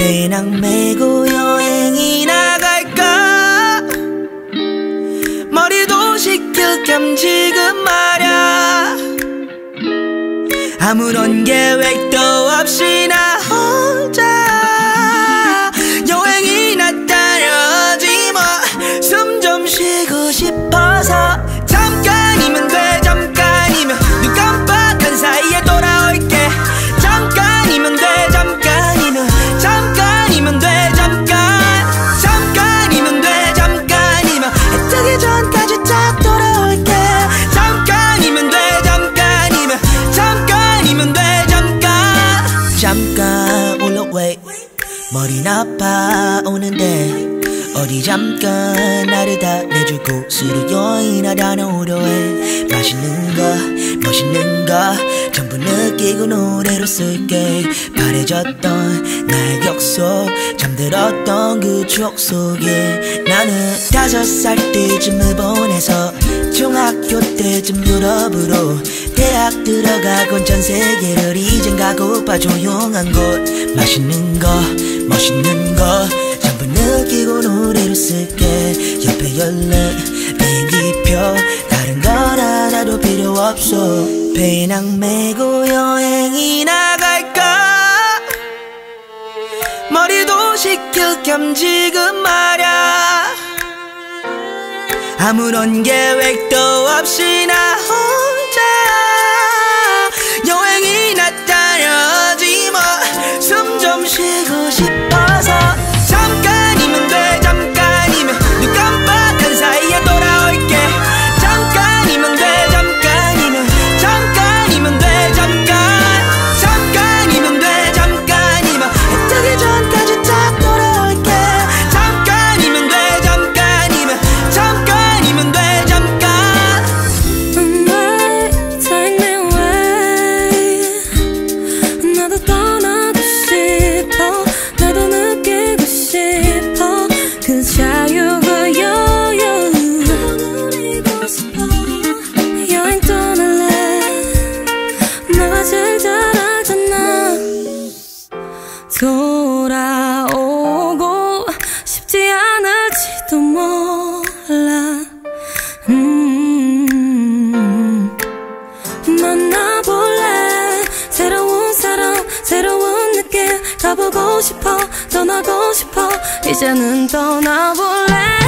배낭 메고 여행이 나갈까? 머리도 식힐 겸 지금 말야. 아무런 계획도 없이 나 머리 나빠 오는데 어디 잠깐 나를 다 내주고 스루 여인하다는 오려해. 맛있는 거 멋있는 거 전부 느끼고 노래로 쓸게. 바래졌던 나의 격속 잠들었던 그 추억 속에 나는 다섯 살 때쯤을 보내서 중학교 때쯤 유럽으로 대학 들어가곤 전 세계를 이젠 가고파 조용한 곳. 맛있는 거 멋있는 거 전부 느끼고 노래로 쓸게. 옆에 열린 비행기표. 다른 건 하나도 필요 없어. 배낭 메고 여행이 나 갈까? 머리도 식힐 겸 지금 말야. 아무런 계획도 없이 나 혼자. 여행이나 따려지 뭐 숨 좀 쉬고 돌아오고 싶지 않을지도 몰라. 음 만나볼래? 새로운 사람 새로운 느낌. 가보고 싶어 떠나고 싶어. 이제는 떠나볼래